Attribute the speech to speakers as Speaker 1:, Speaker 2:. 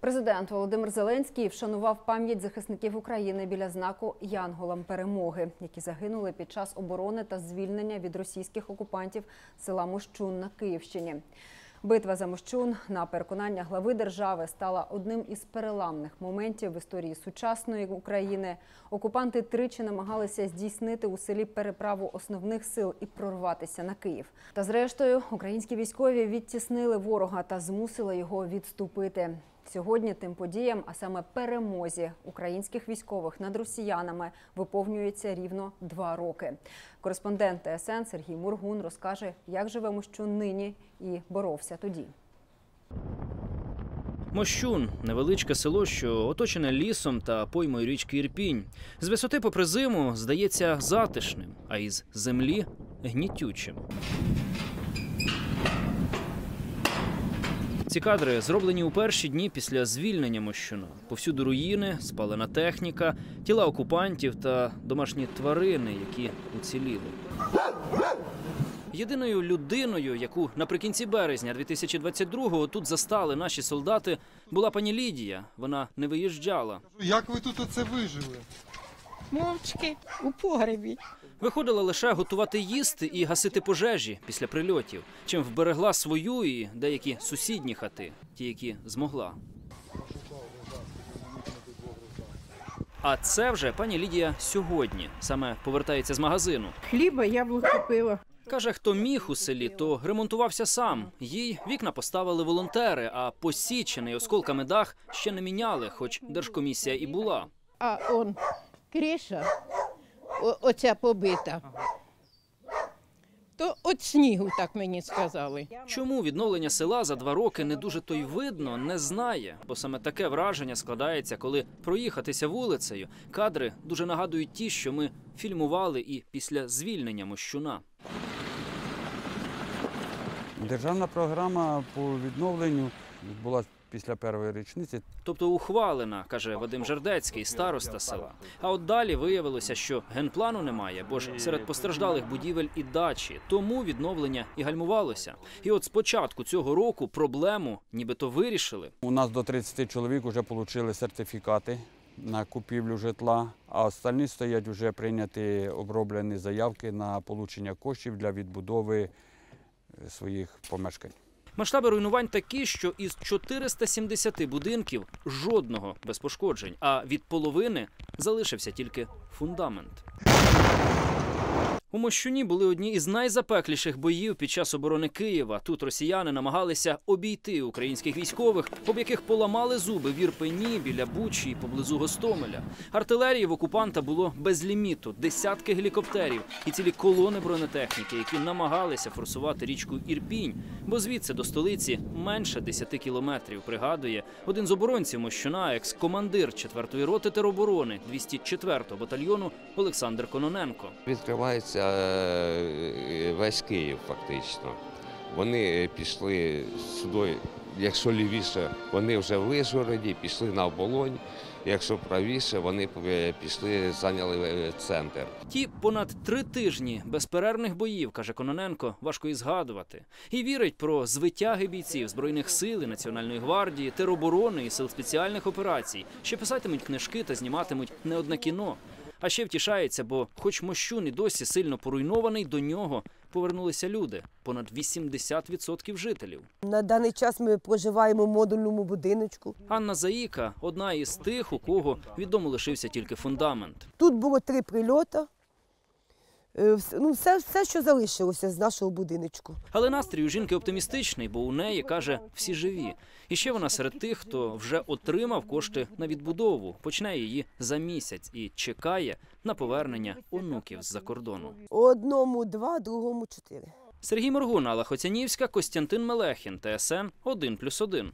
Speaker 1: Президент Володимир Зеленський вшанував пам'ять захисників України біля знаку Янголам перемоги, які загинули під час оборони та звільнення від російських окупантів села Мощун на Київщині. Битва за Мощун, на переконання глави держави, стала одним із переламних моментів в історії сучасної України. Окупанти тричі намагалися здійснити у селі переправу основних сил і прорватися на Київ. Та зрештою, українські військові відтіснили ворога та змусили його відступити. Сьогодні тим подіям, а саме перемозі українських військових над росіянами, виповнюється рівно два роки. Кореспондент ТСН Сергій Мургун розкаже, як живе Мощун нині і боровся тоді.
Speaker 2: Мощун невеличке село, що оточене лісом та поймою річки Ірпінь. З висоти попри зиму здається затишним, а із землі гнітючим. Ці кадри зроблені у перші дні після звільнення Мощуна. Повсюду руїни, спалена техніка, тіла окупантів та домашні тварини, які уціліли. Єдиною людиною, яку наприкінці березня 2022-го тут застали наші солдати, була пані Лідія. Вона не виїжджала.
Speaker 3: Як ви тут оце вижили?
Speaker 4: Мовчки у погребі.
Speaker 2: Виходила лише готувати їсти і гасити пожежі після прильотів, чим вберегла свою і деякі сусідні хати, ті, які змогла. А це вже пані Лідія сьогодні саме повертається з магазину.
Speaker 4: Хліба я б купила.
Speaker 2: Каже, хто міг у селі, то ремонтувався сам. Їй вікна поставили волонтери, а посічений осколками дах ще не міняли, хоч держкомісія і була.
Speaker 4: А он криша, оця побита. То от снігу, так мені сказали.
Speaker 2: Чому відновлення села за два роки не дуже то й видно, не знає, бо саме таке враження складається, коли проїхатися вулицею. Кадри дуже нагадують ті, що ми фільмували і після звільнення Мощуна.
Speaker 5: Державна програма по відновленню була після першої річниці.
Speaker 2: Тобто ухвалена, каже Вадим Жердецький, староста села. А от далі виявилося, що генплану немає, бо ж серед постраждалих будівель і дачі. Тому відновлення і гальмувалося. І от з початку цього року проблему нібито вирішили.
Speaker 5: У нас до 30 чоловік вже отримали сертифікати на купівлю житла, а остальні стоять вже прийняті оброблені заявки на отримання коштів для відбудови своїх помешкань.
Speaker 2: Масштаби руйнувань такі, що із 470 будинків жодного без пошкоджень, а від половини залишився тільки фундамент. У Мощуні були одні із найзапекліших боїв під час оборони Києва. Тут росіяни намагалися обійти українських військових, об яких поламали зуби в Ірпені, біля Бучі і поблизу Гостомеля. Артилерії в окупанта було без ліміту, десятки гелікоптерів і цілі колони бронетехніки, які намагалися форсувати річку Ірпінь, бо звідси до столиці менше 10 кілометрів. Пригадує один з оборонців Мощуна, екс-командир 4-ї роти тероборони 204-го батальйону Олександр Кононенко.
Speaker 6: Відкривається е, весь Київ фактично. Вони пішли сюди, якщо лівіше, вони вже в Вишгороді, пішли на оболонь. Якщо правіше, вони е, пішли, зайняли е, центр.
Speaker 2: Ті понад три тижні безперервних боїв, каже Кононенко, важко і згадувати. І вірить про звитяги бійців збройних сил національної гвардії, тероборони і сил спеціальних операцій. Ще писатимуть книжки та зніматимуть не одне кіно. А ще втішається, бо, хоч Мощун і досі сильно поруйнований, до нього повернулися люди понад 80% жителів.
Speaker 7: На даний час ми проживаємо в модульному будиночку.
Speaker 2: Анна Заїка одна із тих, у кого відомо лишився тільки фундамент.
Speaker 7: Тут було три прильоти. Е, Ну, все, все, що залишилося з нашого будиночку.
Speaker 2: Але настрій у жінки оптимістичний, бо у неї каже всі живі. І ще вона серед тих, хто вже отримав кошти на відбудову, почне її за місяць і чекає на повернення онуків з-за кордону.
Speaker 7: Одному два, другому чотири.
Speaker 2: Сергій Моргун, Алла Хоцянівська, Костянтин Мелехін, ТСН 1+,1.